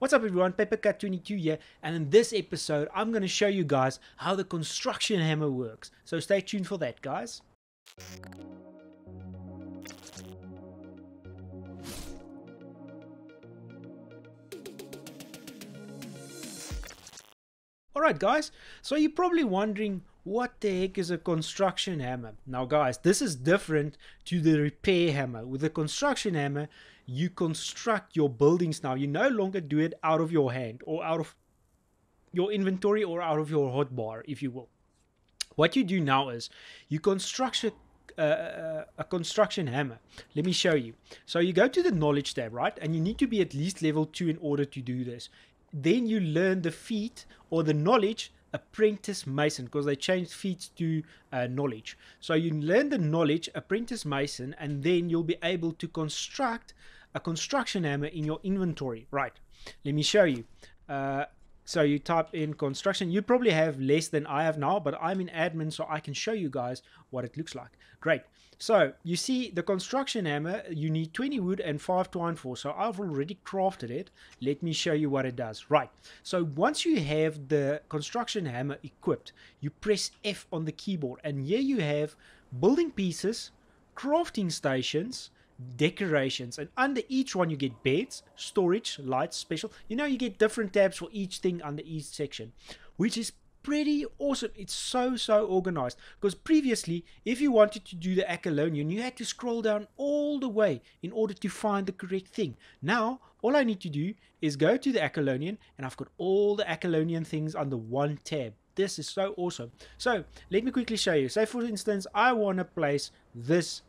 What's up everyone, PeyperCut22 here, and in this episode I'm going to show you guys how the construction hammer works. So stay tuned for that guys. Alright guys, so you're probably wondering what the heck is a construction hammer? Now guys, this is different to the repair hammer. With the construction hammer, you construct your buildings now. You no longer do it out of your hand or out of your inventory or out of your hotbar, if you will. What you do now is you construct a uh, a construction hammer. Let me show you. So you go to the knowledge tab, right? And you need to be at least level 2 in order to do this. Then you learn the feat or the knowledge apprentice mason because they changed feats to uh, knowledge. So you learn the knowledge apprentice mason and then you'll be able to construct a construction hammer in your inventory. Right, let me show you. Uh, so you type in construction. You probably have less than I have now, but I'm in admin, so I can show you guys what it looks like. Great. So you see the construction hammer, you need 20 wood and 5 twine for. So I've already crafted it. Let me show you what it does. Right. So once you have the construction hammer equipped, you press F on the keyboard. And here you have building pieces, crafting stations, decorations and under each one you get beds storage lights special you know you get different tabs for each thing under each section which is pretty awesome. It's so so organized because previously if you wanted to do the Aquilonian you had to scroll down all the way in order to find the correct thing. Now all I need to do is go to the Aquilonian and I've got all the Aquilonian things under one tab. This is so awesome. So let me quickly show you. Say for instance I want to place this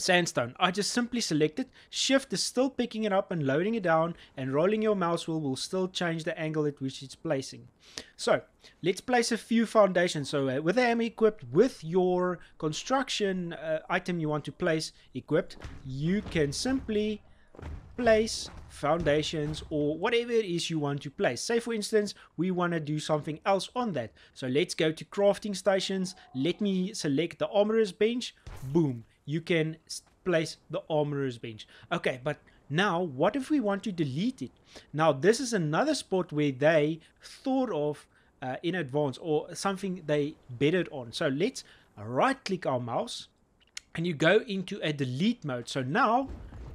sandstone. I just simply select it. Shift is still picking it up and loading it down and rolling your mouse wheel will still change the angle at which it's placing. So let's place a few foundations. So uh, with the hammer equipped with your construction uh, item you want to place equipped, you can simply place foundations or whatever it is you want to place. Say for instance, we want to do something else on that. So let's go to crafting stations. Let me select the armorer's bench. Boom you can place the armorer's bench. Okay, but now what if we want to delete it? Now this is another spot where they thought of uh, in advance or something they betted on. So let's right click our mouse and you go into a delete mode. So now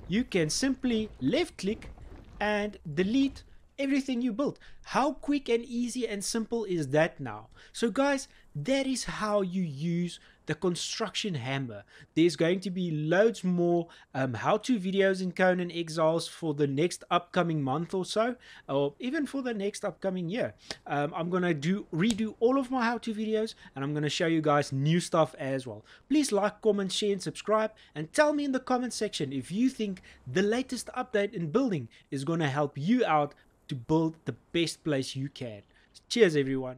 you can simply left click and delete everything you built. How quick and easy and simple is that now? So guys, that is how you use the construction hammer. There's going to be loads more um, how-to videos in Conan Exiles for the next upcoming month or so, or even for the next upcoming year. Um, I'm going to do redo all of my how-to videos, and I'm going to show you guys new stuff as well. Please like, comment, share, and subscribe, and tell me in the comment section if you think the latest update in building is going to help you out to build the best place you can. Cheers, everyone.